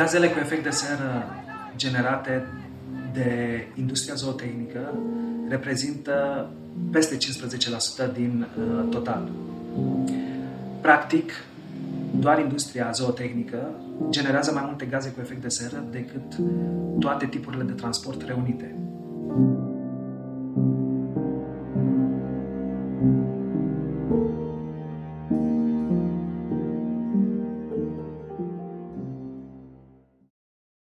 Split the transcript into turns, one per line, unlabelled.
Gazele cu efect de seră generate de industria zootehnică reprezintă peste 15% din uh, total. Practic, doar industria zootehnică generează mai multe gaze cu efect de seră decât toate tipurile de transport reunite.